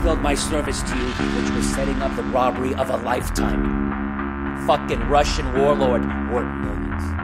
fulfilled my service to you, which was setting up the robbery of a lifetime. Fucking Russian warlord worth millions.